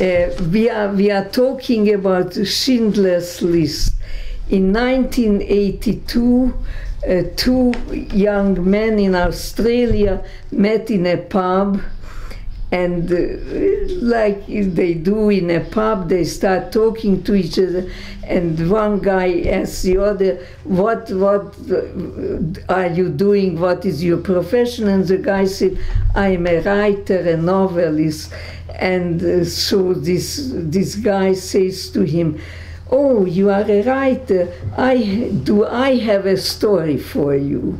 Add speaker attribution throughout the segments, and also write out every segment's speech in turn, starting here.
Speaker 1: Uh, we, are, we are talking about Schindler's List. In 1982, uh, two young men in Australia met in a pub and uh, like they do in a pub they start talking to each other and one guy asks the other what what uh, are you doing? What is your profession? And the guy said i'm a writer a novelist and uh, so this this guy says to him oh you are a writer i do i have a story for you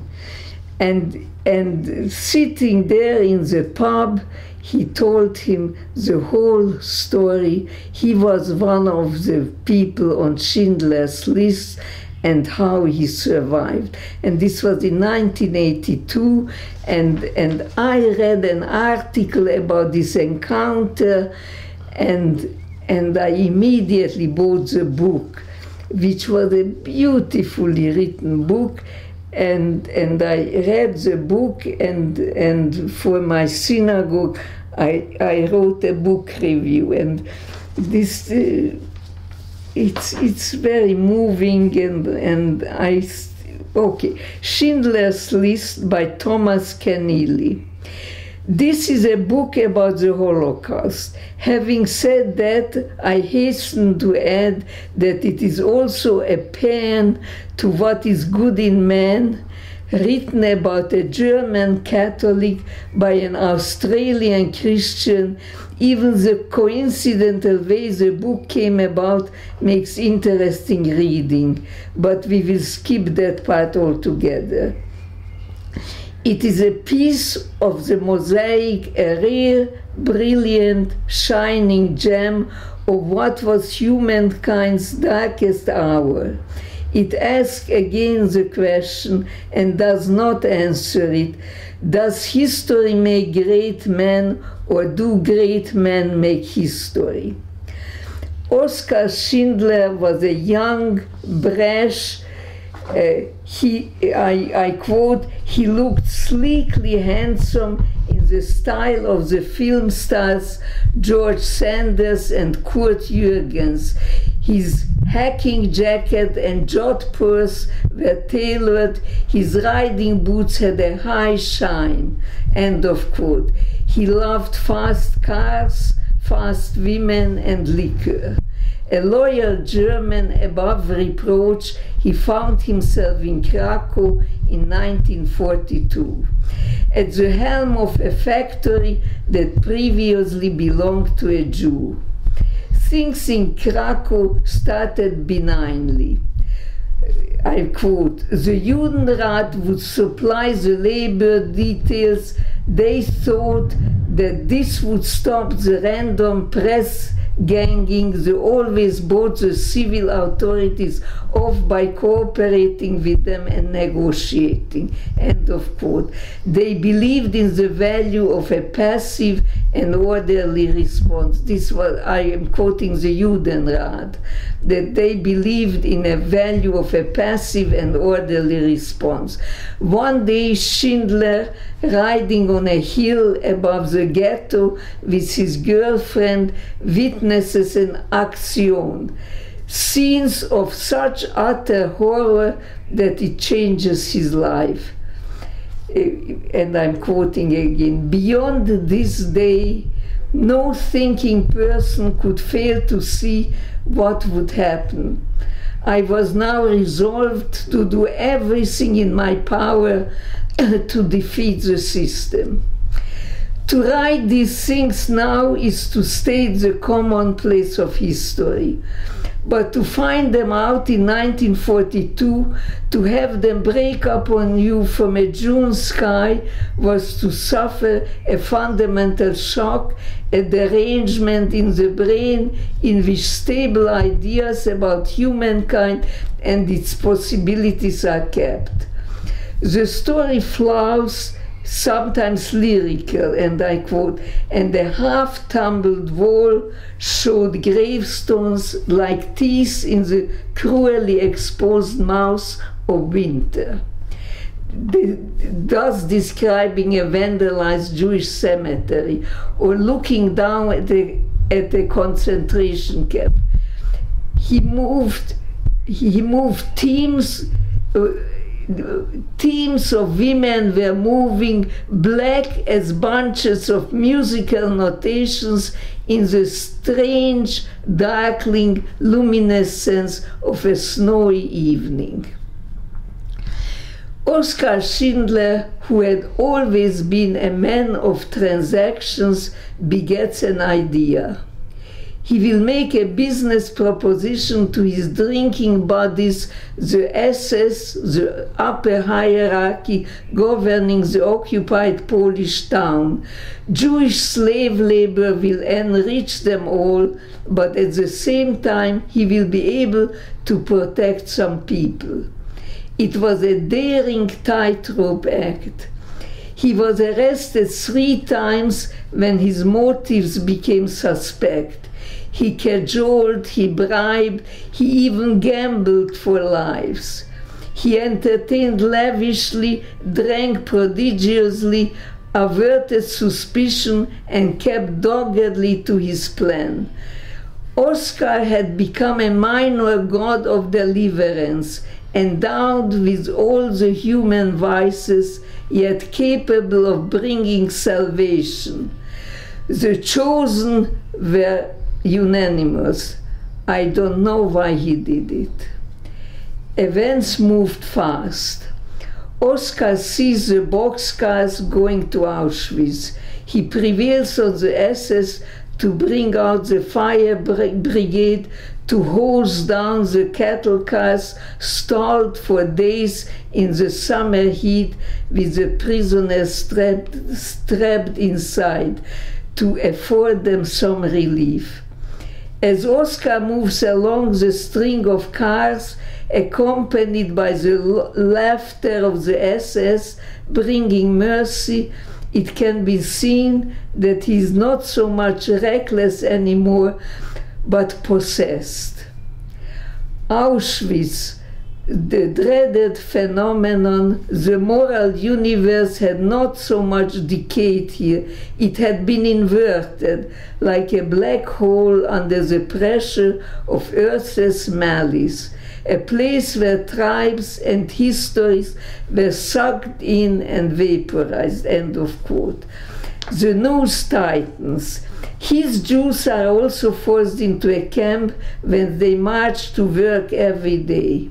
Speaker 1: and and sitting there in the pub he told him the whole story. He was one of the people on Schindler's List and how he survived. And this was in 1982, and, and I read an article about this encounter, and, and I immediately bought the book, which was a beautifully written book. And, and I read the book, and, and for my synagogue, I, I wrote a book review, and this uh, it's it's very moving, and and I okay Schindler's List by Thomas Keneally. This is a book about the Holocaust. Having said that, I hasten to add that it is also a pen to what is good in man written about a German Catholic by an Australian Christian. Even the coincidental way the book came about makes interesting reading, but we will skip that part altogether. It is a piece of the mosaic, a rare, brilliant, shining gem of what was humankind's darkest hour. It asks again the question and does not answer it. Does history make great men or do great men make history? Oskar Schindler was a young, brash, uh, he, I, I quote, he looked sleekly handsome in the style of the film stars George Sanders and Kurt Jürgens. His hacking jacket and jodhpurs were tailored. His riding boots had a high shine. End of quote. He loved fast cars, fast women, and liquor. A loyal German above reproach, he found himself in Krakow in 1942 at the helm of a factory that previously belonged to a Jew things in Krakow started benignly. I quote, the Judenrat would supply the labor details. They thought that this would stop the random press ganging. They always bought the civil authorities off by cooperating with them and negotiating. End of quote. They believed in the value of a passive and orderly response. This was, I am quoting the Judenrat, that they believed in a value of a passive and orderly response. One day, Schindler, riding on a hill above the ghetto with his girlfriend, witnesses an action scenes of such utter horror that it changes his life. Eh, and I'm quoting again Beyond this day, no thinking person could fail to see what would happen. I was now resolved to do everything in my power to defeat the system. To write these things now is to state the commonplace of history. But to find them out in 1942, to have them break up on you from a June sky, was to suffer a fundamental shock, a derangement in the brain in which stable ideas about humankind and its possibilities are kept. The story flows sometimes lyrical, and I quote, and the half tumbled wall showed gravestones like teeth in the cruelly exposed mouth of winter. thus describing a vandalized Jewish cemetery, or looking down at the at a concentration camp. He moved, he moved teams. Uh, teams of women were moving black as bunches of musical notations in the strange, darkling luminescence of a snowy evening. Oskar Schindler, who had always been a man of transactions, begets an idea. He will make a business proposition to his drinking buddies, the SS, the upper hierarchy governing the occupied Polish town. Jewish slave labor will enrich them all, but at the same time, he will be able to protect some people. It was a daring tightrope act. He was arrested three times when his motives became suspect. He cajoled, he bribed, he even gambled for lives. He entertained lavishly, drank prodigiously, averted suspicion, and kept doggedly to his plan. Oscar had become a minor god of deliverance, endowed with all the human vices, yet capable of bringing salvation. The chosen were unanimous. I don't know why he did it. Events moved fast. Oscar sees the boxcars going to Auschwitz. He prevails on the SS to bring out the fire brigade to hose down the cattle cars stalled for days in the summer heat with the prisoners strapped, strapped inside to afford them some relief. As Oscar moves along the string of cars, accompanied by the laughter of the SS, bringing mercy, it can be seen that he is not so much reckless anymore, but possessed. Auschwitz, the dreaded phenomenon, the moral universe had not so much decayed here. It had been inverted, like a black hole under the pressure of Earth's malice a place where tribes and histories were sucked in and vaporized. End of quote. The news tightens. His Jews are also forced into a camp when they march to work every day.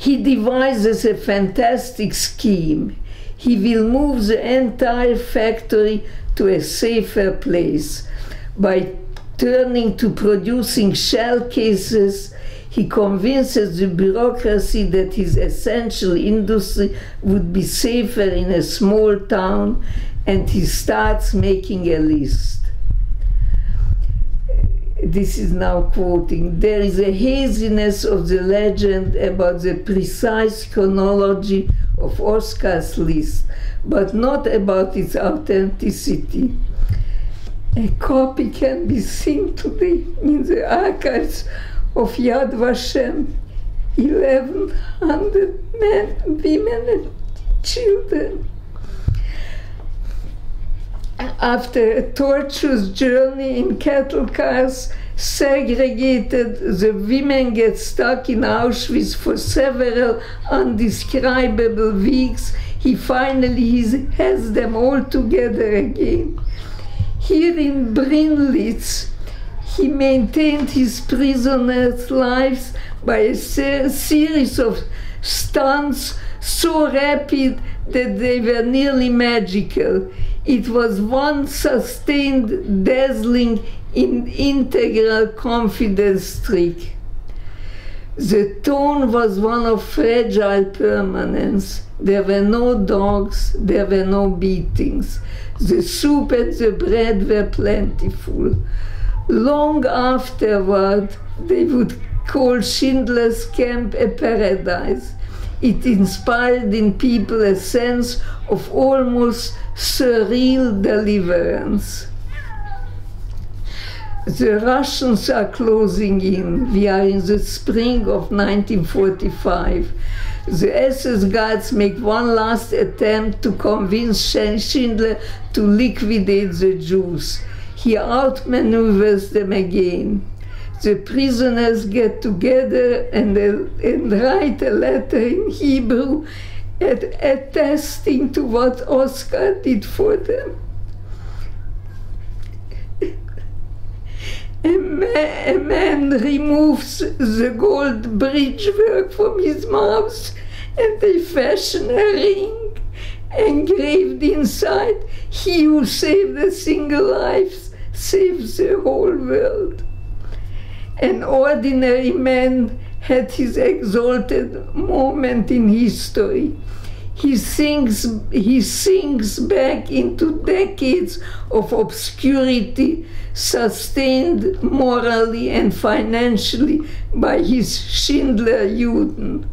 Speaker 1: He devises a fantastic scheme. He will move the entire factory to a safer place by turning to producing shell cases he convinces the bureaucracy that his essential industry would be safer in a small town, and he starts making a list. This is now quoting There is a haziness of the legend about the precise chronology of Oscar's list, but not about its authenticity. A copy can be seen today in the archives of Yad Vashem, 1100 men, women, and children. After a tortuous journey in cattle cars, segregated, the women get stuck in Auschwitz for several undescribable weeks. He finally has them all together again. Here in Brinlitz, he maintained his prisoners' lives by a ser- series of stunts so rapid that they were nearly magical. It was one sustained, dazzling, in integral confidence trick. The tone was one of fragile permanence. There were no dogs, there were no beatings. The soup and the bread were plentiful long afterward, they would call Schindler's Camp a paradise. It inspired in people a sense of almost surreal deliverance. The Russians are closing in. We are in the spring of 1945. The SS guards make one last attempt to convince Schindler to liquidate the Jews he outmaneuvers them again. The prisoners get together and, and write a letter in Hebrew attesting to what Oscar did for them. A man, removes the gold bridge work from his mouth and they fashion a ring engraved inside. He who saved a single life saves the whole world. An ordinary man had his exalted moment in history he sinks, he sinks back into decades of obscurity, sustained morally and financially by his Schindler Juden,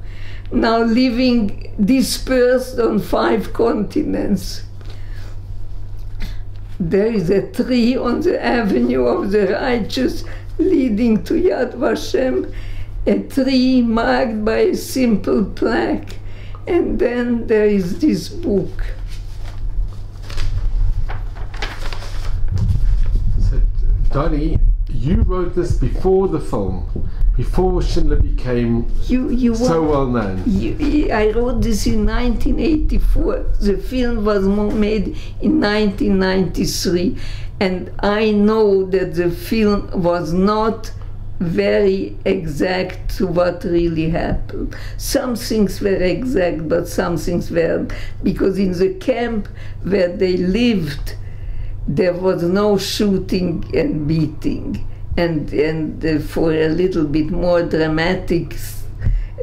Speaker 1: now living dispersed on five continents. There is a tree on the avenue of the righteous leading to Yad Vashem, a tree marked by a simple plaque and then there is this book.
Speaker 2: So, Donnie, you wrote this before the film, before Schindler became
Speaker 1: you, you
Speaker 2: so well known.
Speaker 1: You, I wrote this in 1984. The film was made in 1993, and I know that the film was not very exact to what really happened. Some things were exact, but some things weren't. Because in the camp where they lived, there was no shooting and beating. And, and uh, for a little bit more dramatic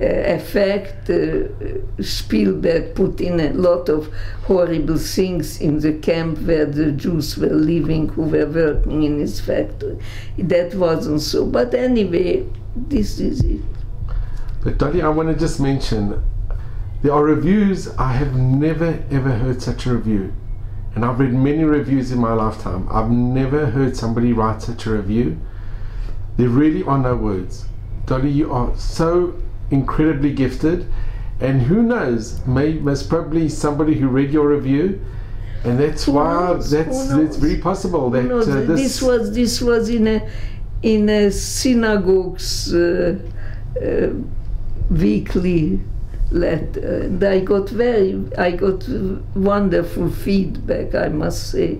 Speaker 1: effect, uh, Spielberg put in a lot of horrible things in the camp where the Jews were living who were working in his factory. That wasn't so. But anyway, this is it.
Speaker 2: But Dolly, I want to just mention there are reviews, I have never ever heard such a review. And I've read many reviews in my lifetime. I've never heard somebody write such a review. There really are no words. Dolly, you are so incredibly gifted. And who knows, may most probably somebody who read your review, and that's
Speaker 1: Who
Speaker 2: why
Speaker 1: knows?
Speaker 2: that's that's very possible that
Speaker 1: No,
Speaker 2: uh, this,
Speaker 1: this was this was in a in a synagogue's uh, uh, weekly letter, and I got very I got wonderful feedback. I must say,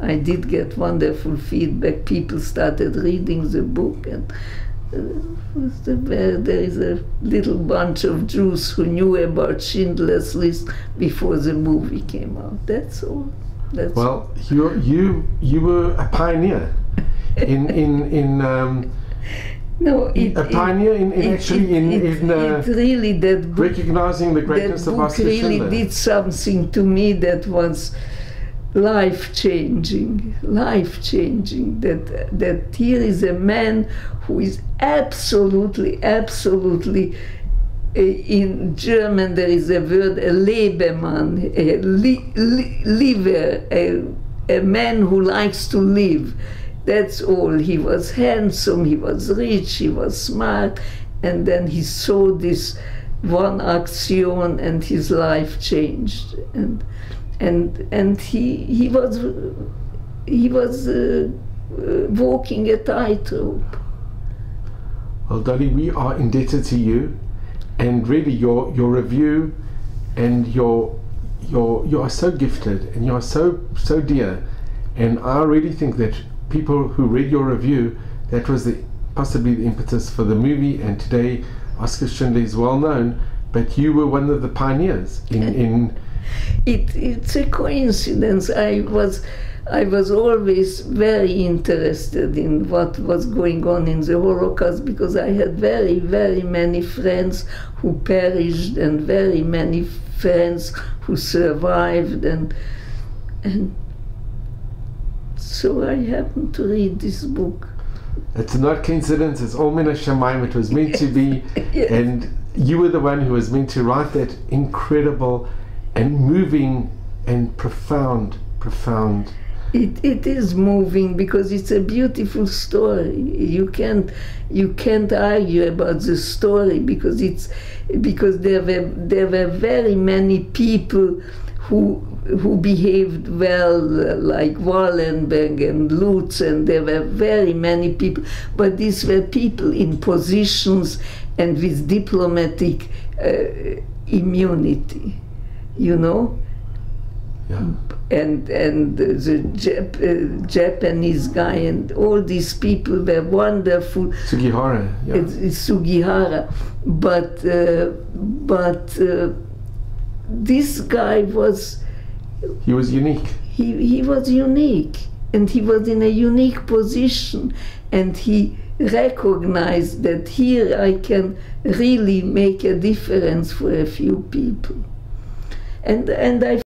Speaker 1: I did get wonderful feedback. People started reading the book, and uh, there there is a little bunch of Jews who knew about Schindler's List before the movie came out. That's all. That's
Speaker 2: well, you you you were a pioneer in in in. Um,
Speaker 1: No, it,
Speaker 2: a pioneer in, in
Speaker 1: it-
Speaker 2: actually in,
Speaker 1: it,
Speaker 2: in uh,
Speaker 1: it really that book,
Speaker 2: recognizing the
Speaker 1: that
Speaker 2: greatness of
Speaker 1: book really
Speaker 2: Schindler.
Speaker 1: did something to me that was life changing, life changing. That that here is a man who is absolutely, absolutely. uh, In German, there is a word, a Lebemann, a li, li, liver, a, a man who likes to live. That's all. He was handsome, he was rich, he was smart, and then he saw this one action, and his life changed. And and and he he was he was uh, uh, walking a tightrope.
Speaker 2: Well, Dolly, we are indebted to you, and really your your review, and your your you are so gifted, and you are so so dear, and I really think that people who read your review, that was the possibly the impetus for the movie, and today Oscar Schindler is well known, but you were one of the pioneers in in.
Speaker 1: It, it's a coincidence. I was, I was always very interested in what was going on in the Holocaust because I had very, very many friends who perished and very many friends who survived and and so I happened to read this book.
Speaker 2: It's not coincidence. It's all mina shamayim. It was meant to be,
Speaker 1: Yes.
Speaker 2: and you were the one who was meant to write that incredible, and moving, and profound, profound.
Speaker 1: It, it is moving because it's a beautiful story. You can't you can't argue about the story because it's because there were there were very many people who who behaved well, like Wallenberg and Lutz, and there were very many people. But these were people in positions and with diplomatic uh, immunity, you know.
Speaker 2: Yeah.
Speaker 1: And and the Jap- uh, Japanese guy and all these people were wonderful.
Speaker 2: Sugihara. Yeah.
Speaker 1: It's, it's Sugihara, but uh, but uh, this guy was
Speaker 2: he was unique.
Speaker 1: he, he was unique and he was in a unique position and he recognized that here I can really make a difference for a few people. And, and I